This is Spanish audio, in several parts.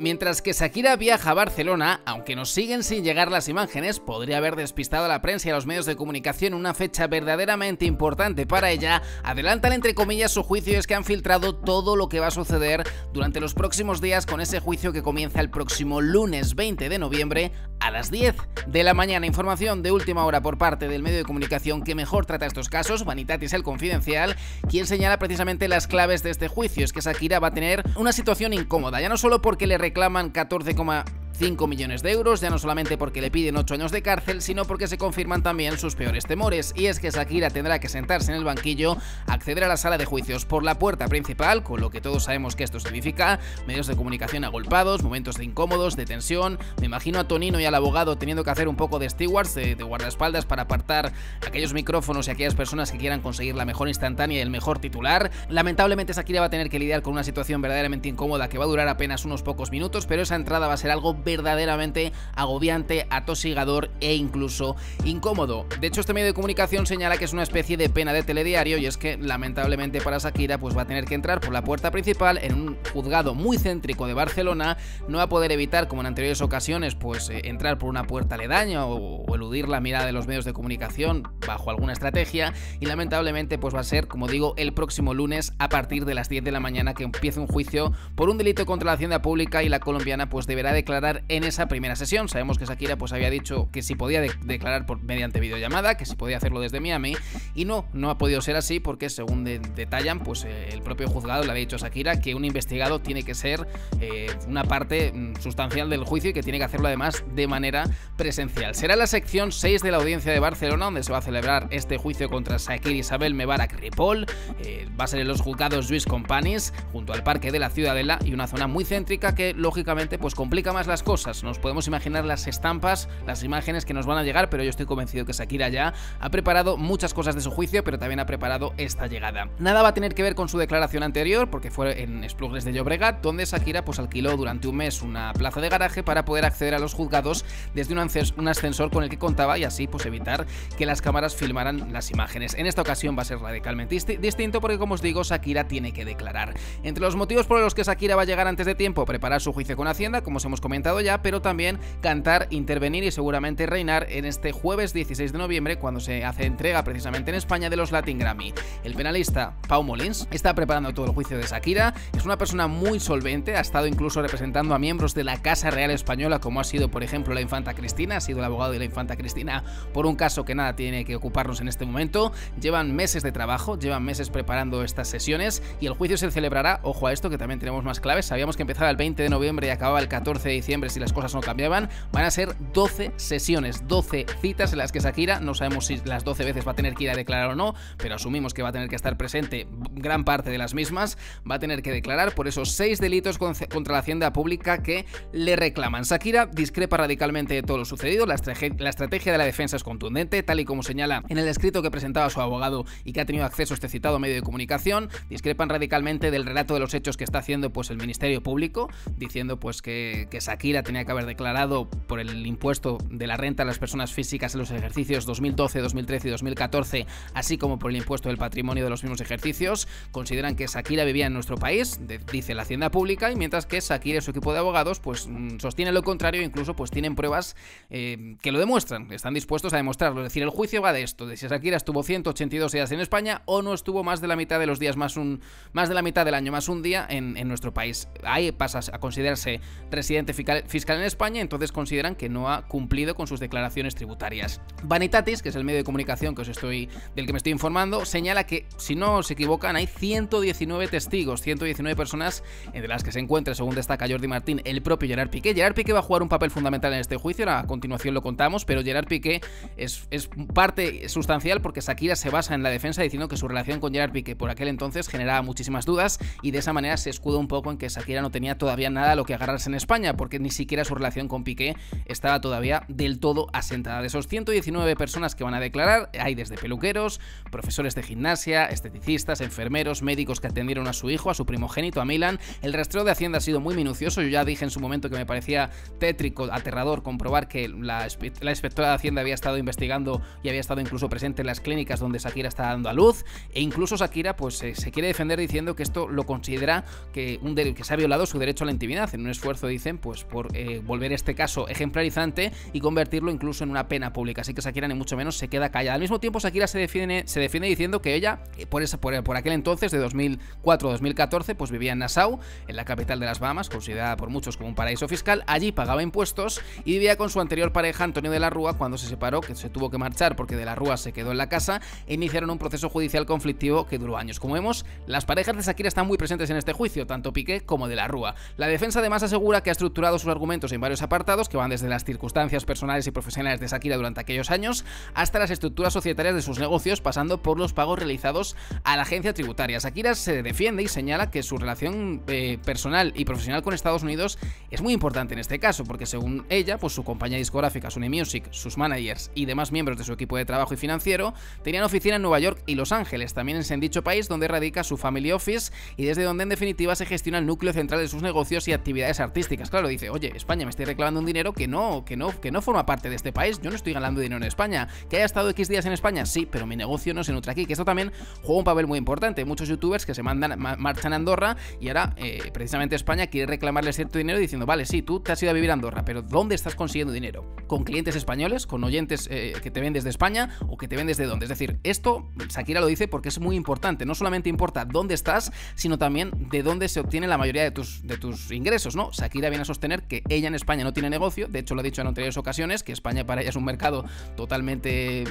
Mientras que Shakira viaja a Barcelona, aunque nos siguen sin llegar las imágenes, podría haber despistado a la prensa y a los medios de comunicación una fecha verdaderamente importante para ella, adelantan entre comillas su juicio y es que han filtrado todo lo que va a suceder durante los próximos días con ese juicio que comienza el próximo lunes 20 de noviembre a las 10 de la mañana. Información de última hora por parte del medio de comunicación que mejor trata estos casos, Vanitatis el Confidencial, quien señala precisamente las claves de este juicio. Es que Shakira va a tener una situación incómoda, ya no solo porque le reclaman 14, 5 millones de euros, ya no solamente porque le piden 8 años de cárcel, sino porque se confirman también sus peores temores, y es que Shakira tendrá que sentarse en el banquillo, acceder a la sala de juicios por la puerta principal, con lo que todos sabemos que esto significa, medios de comunicación agolpados, momentos de incómodos, de tensión, me imagino a Tonino y al abogado teniendo que hacer un poco de stewards, de, de guardaespaldas para apartar aquellos micrófonos y aquellas personas que quieran conseguir la mejor instantánea y el mejor titular. Lamentablemente Shakira va a tener que lidiar con una situación verdaderamente incómoda que va a durar apenas unos pocos minutos, pero esa entrada va a ser algo verdaderamente agobiante, atosigador e incluso incómodo. De hecho, este medio de comunicación señala que es una especie de pena de telediario y es que lamentablemente para Shakira pues va a tener que entrar por la puerta principal en un juzgado muy céntrico de Barcelona, no va a poder evitar como en anteriores ocasiones pues eh, entrar por una puerta aledaña o, o eludir la mirada de los medios de comunicación bajo alguna estrategia y lamentablemente pues va a ser como digo el próximo lunes a partir de las 10 de la mañana que empiece un juicio por un delito contra la hacienda pública y la colombiana pues deberá declarar en esa primera sesión. Sabemos que Shakira pues había dicho que si podía declarar por, mediante videollamada, que si podía hacerlo desde Miami y no, no ha podido ser así porque según detallan pues eh, el propio juzgado le ha dicho a Shakira que un investigado tiene que ser eh, una parte mm, sustancial del juicio y que tiene que hacerlo además de manera presencial. Será la sección 6 de la audiencia de Barcelona donde se va a celebrar este juicio contra Shakira Isabel Mebarak Ripoll. Eh, va a ser en los juzgados Luis Companys junto al Parque de la Ciudadela y una zona muy céntrica que lógicamente pues complica más las cosas. Nos podemos imaginar las estampas, las imágenes que nos van a llegar, pero yo estoy convencido que Shakira ya ha preparado muchas cosas de su juicio, pero también ha preparado esta llegada. Nada va a tener que ver con su declaración anterior, porque fue en Esplugues de Llobregat, donde Shakira pues alquiló durante un mes una plaza de garaje para poder acceder a los juzgados desde un ascensor con el que contaba y así pues evitar que las cámaras filmaran las imágenes. En esta ocasión va a ser radicalmente distinto porque como os digo, Shakira tiene que declarar. Entre los motivos por los que Shakira va a llegar antes de tiempo, preparar su juicio con Hacienda, como os hemos comentado ya, pero también cantar, intervenir y seguramente reinar en este jueves 16 de noviembre cuando se hace entrega precisamente en España de los Latin Grammy. El penalista Pau Molins está preparando todo el juicio de Shakira, es una persona muy solvente, ha estado incluso representando a miembros de la Casa Real Española como ha sido por ejemplo la infanta Cristina, ha sido el abogado de la infanta Cristina por un caso que nada tiene que ocuparnos en este momento, llevan meses de trabajo, llevan meses preparando estas sesiones y el juicio se celebrará, ojo a esto que también tenemos más claves, sabíamos que empezaba el 20 de noviembre y acababa el 14 de diciembre si las cosas no cambiaban, van a ser 12 sesiones, 12 citas en las que Shakira, no sabemos si las 12 veces va a tener que ir a declarar o no, pero asumimos que va a tener que estar presente gran parte de las mismas, va a tener que declarar por esos 6 delitos contra la hacienda pública que le reclaman. Shakira discrepa radicalmente de todo lo sucedido, la, estrategia de la defensa es contundente, tal y como señala en el escrito que presentaba su abogado y que ha tenido acceso a este citado medio de comunicación, discrepan radicalmente del relato de los hechos que está haciendo pues el Ministerio Público, diciendo pues que, que Shakira tenía que haber declarado por el impuesto de la renta a las personas físicas en los ejercicios 2012, 2013 y 2014, así como por el impuesto del patrimonio de los mismos ejercicios. Consideran que Shakira vivía en nuestro país, dice la Hacienda Pública, y mientras que Shakira y su equipo de abogados pues mm, sostienen lo contrario, incluso pues tienen pruebas eh, que lo demuestran, están dispuestos a demostrarlo. Es decir, el juicio va de esto, de si Shakira estuvo 182 días en España o no estuvo más de la mitad de los días más un más de la mitad del año más un día en, en nuestro país. Ahí pasas a considerarse residente fiscal en España, entonces consideran que no ha cumplido con sus declaraciones tributarias. Vanitatis, que es el medio de comunicación que os estoy, del que me estoy informando, señala que, si no se equivocan, hay 119 testigos, 119 personas, entre las que se encuentra, según destaca Jordi Martín, el propio Gerard Piqué. Gerard Piqué va a jugar un papel fundamental en este juicio, a continuación lo contamos, pero Gerard Piqué es, es parte sustancial porque Shakira se basa en la defensa diciendo que su relación con Gerard Piqué por aquel entonces generaba muchísimas dudas y de esa manera se escuda un poco en que Shakira no tenía todavía nada a lo que agarrarse en España, porque ni siquiera su relación con Piqué estaba todavía del todo asentada. De esos 119 personas que van a declarar, hay desde peluqueros, profesores de gimnasia, esteticistas, enfermeros, médicos que atendieron a su hijo, a su primogénito, a Milan. El rastreo de Hacienda ha sido muy minucioso. Yo ya dije en su momento que me parecía tétrico, aterrador comprobar que la, inspectora de Hacienda había estado investigando y había estado incluso presente en las clínicas donde Shakira está dando a luz. E incluso Shakira pues se quiere defender diciendo que esto lo considera que, un que se ha violado su derecho a la intimidad en un esfuerzo, dicen, pues por eh, volver este caso ejemplarizante y convertirlo incluso en una pena pública. Así que Shakira ni mucho menos se queda callada. Al mismo tiempo, Shakira se defiende, se defiende diciendo que ella, eh, por, esa, por, por aquel entonces, de 2004-2014, pues vivía en Nassau, en la capital de las Bahamas, considerada por muchos como un paraíso fiscal. Allí pagaba impuestos y vivía con su anterior pareja, Antonio de la Rúa, cuando se separó, que se tuvo que marchar porque de la Rúa se quedó en la casa, e iniciaron un proceso judicial conflictivo que duró años. Como vemos, las parejas de Shakira están muy presentes en este juicio, tanto Piqué como de la Rúa. La defensa además asegura que ha estructurado sus argumentos en varios apartados que van desde las circunstancias personales y profesionales de Shakira durante aquellos años hasta las estructuras societarias de sus negocios, pasando por los pagos realizados a la agencia tributaria. Shakira se defiende y señala que su relación eh, personal y profesional con Estados Unidos es muy importante en este caso, porque según ella, pues su compañía discográfica Sony Music, sus managers y demás miembros de su equipo de trabajo y financiero tenían oficina en Nueva York y Los Ángeles, también en dicho país donde radica su family office y desde donde en definitiva se gestiona el núcleo central de sus negocios y actividades artísticas. Claro, dice, oye, España me estoy reclamando un dinero que no, que no, que no forma parte de este país. Yo no estoy ganando dinero en España. ¿Que haya estado X días en España? Sí, pero mi negocio no se nutre aquí. Que esto también juega un papel muy importante. Muchos youtubers que se mandan, marchan a Andorra y ahora eh, precisamente España quiere reclamarle cierto dinero diciendo, vale, sí, tú te has ido a vivir a Andorra, pero ¿dónde estás consiguiendo dinero? ¿Con clientes españoles? ¿Con oyentes eh, que te ven desde España? ¿O que te ven desde dónde? Es decir, esto Shakira lo dice porque es muy importante. No solamente importa dónde estás, sino también de dónde se obtiene la mayoría de tus, de tus ingresos, ¿no? Shakira viene a sostener que ella en España no tiene negocio, de hecho lo ha dicho en anteriores ocasiones, que España para ella es un mercado totalmente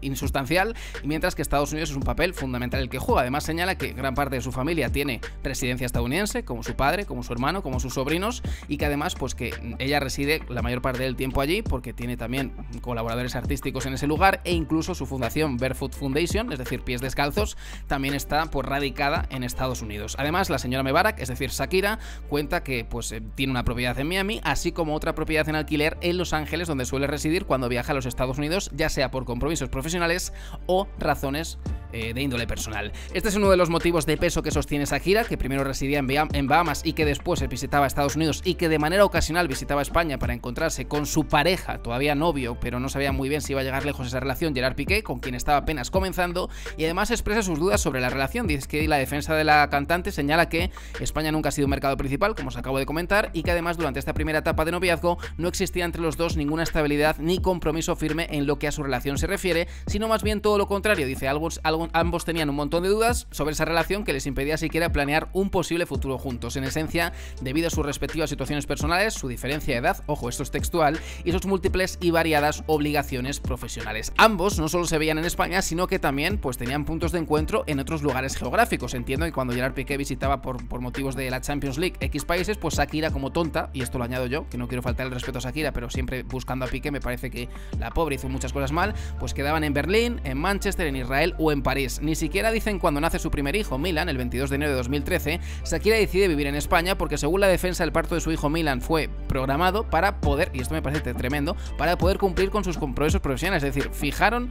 insustancial, mientras que Estados Unidos es un papel fundamental el que juega. Además señala que gran parte de su familia tiene residencia estadounidense, como su padre, como su hermano, como sus sobrinos, y que además pues que ella reside la mayor parte del tiempo allí porque tiene también colaboradores artísticos en ese lugar e incluso su fundación Barefoot Foundation, es decir, pies descalzos, también está pues radicada en Estados Unidos. Además, la señora Mebarak, es decir, Shakira, cuenta que pues eh, tiene una propiedad en Miami, así como otra propiedad en alquiler en Los Ángeles, donde suele residir cuando viaja a los Estados Unidos, ya sea por compromisos profesionales o razones eh, de índole personal. Este es uno de los motivos de peso que sostiene Shakira, que primero residía en Bahamas y que después visitaba Estados Unidos y que de manera ocasional visitaba España para encontrarse con su pareja, todavía novio, pero no sabía muy bien si iba a llegar lejos esa relación, Gerard Piqué, con quien estaba apenas comenzando, y además expresa sus dudas sobre la relación. Dice que la defensa de la cantante señala que España nunca ha sido un mercado principal, como os acabo de comentar, y que además durante esta primera etapa de noviazgo no existía entre los dos ninguna estabilidad ni compromiso firme en lo que a su relación se refiere, sino más bien todo lo contrario. Dice, algo, algo ambos tenían un montón de dudas sobre esa relación que les impedía siquiera planear un posible futuro juntos. En esencia, debido a sus respectivas situaciones personales, su diferencia de edad, ojo, esto es textual, y sus múltiples y variadas obligaciones profesionales. Ambos no solo se veían en España, sino que también pues tenían puntos de encuentro en otros lugares geográficos. Entiendo que cuando Gerard Piqué visitaba por, por motivos de la Champions League X países, pues Shakira como tonta, y esto lo añado yo, que no quiero faltar el respeto a Shakira, pero siempre buscando a Piqué me parece que la pobre hizo muchas cosas mal, pues quedaban en Berlín, en Manchester, en Israel o en París. Ni siquiera dicen cuando nace su primer hijo, Milan, el 22 de enero de 2013, Shakira decide vivir en España porque según la defensa el parto de su hijo Milan fue programado para poder, y esto me parece tremendo, para poder cumplir con sus compromisos profesionales, es decir, fijaron,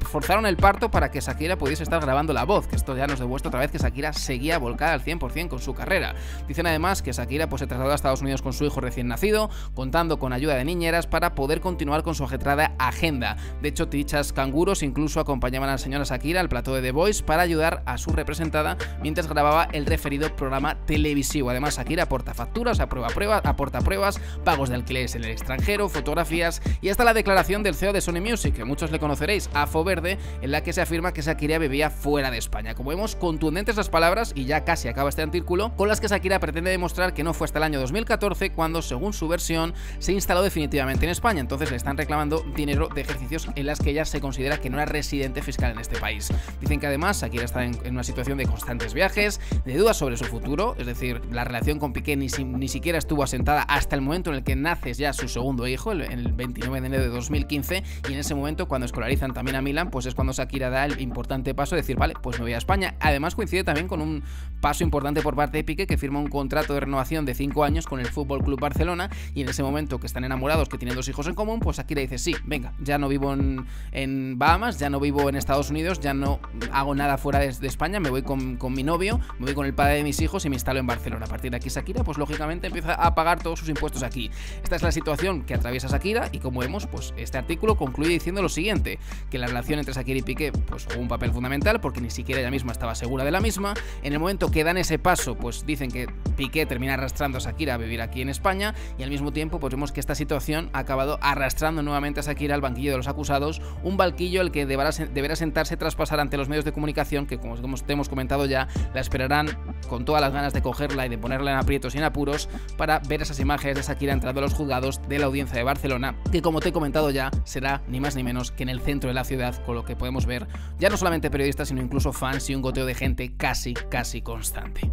forzaron el parto para que Shakira pudiese estar grabando la voz, que esto ya nos demuestra otra vez que Shakira seguía volcada al 100% con su carrera. Dicen además que Shakira pues, se trasladó a Estados Unidos con su hijo recién nacido, contando con ayuda de niñeras para poder continuar con su ajetrada agenda. De hecho, dichas canguros incluso acompañaban a la señora Shakira al plató de The Voice para ayudar a su representada mientras grababa el referido programa televisivo. Además, Shakira aporta facturas, aprueba pruebas, aporta pruebas, pagos de alquileres en el extranjero, fotografías y hasta la declaración del CEO de Sony Music, que muchos le conoceréis, Afo Verde, en la que se afirma que Shakira vivía fuera de España. Como vemos, contundentes las palabras y ya casi acaba este artículo, con las que Shakira pretende demostrar que no fue hasta el año 2014 cuando, según su versión, se instaló definitivamente en España. Entonces le están reclamando dinero de ejercicios en las que ella se considera que no era residente fiscal en este país. Dicen que además Shakira está en, una situación de constantes viajes, de dudas sobre su futuro, es decir, la relación con Piqué ni, ni siquiera estuvo asentada hasta el momento en el que naces ya su segundo hijo, el, el 29 de enero de 2015, y en ese momento cuando escolarizan también a Milan, pues es cuando Shakira da el importante paso de decir, vale, pues me voy a España. Además coincide también con un paso importante por parte de Piqué que firma un contrato de renovación de 5 años con el Fútbol Club Barcelona y en ese momento que están enamorados, que tienen dos hijos en común, pues Shakira dice, sí, venga, ya no vivo en, en Bahamas, ya no vivo en Estados Unidos, ya no hago nada fuera de, de España, me voy con, con, mi novio, me voy con el padre de mis hijos y me instalo en Barcelona. A partir de aquí Shakira, pues lógicamente empieza a pagar todos sus impuestos aquí. Esta es la situación que atraviesa Shakira y como vemos, pues este artículo concluye diciendo lo siguiente, que la relación entre Shakira y Piqué pues jugó un papel fundamental porque ni siquiera ella misma estaba segura de la misma. En el momento que dan ese paso, pues dicen que Piqué termina arrastrando a Shakira a vivir aquí en España y al mismo tiempo pues vemos que esta situación ha acabado arrastrando nuevamente a Shakira al banquillo de los acusados, un banquillo el que deberá, deberá sentarse tras pasar ante los medios de comunicación que como hemos, hemos comentado ya, la esperarán con todas las ganas de cogerla y de ponerla en aprietos y en apuros para ver esas imágenes de Shakira entrando a los juzgados de la audiencia de Barcelona, que como te he comentado ya, será ni más ni menos que en el centro de la ciudad, con lo que podemos ver ya no solamente periodistas, sino incluso fans y un goteo de gente casi, casi constante.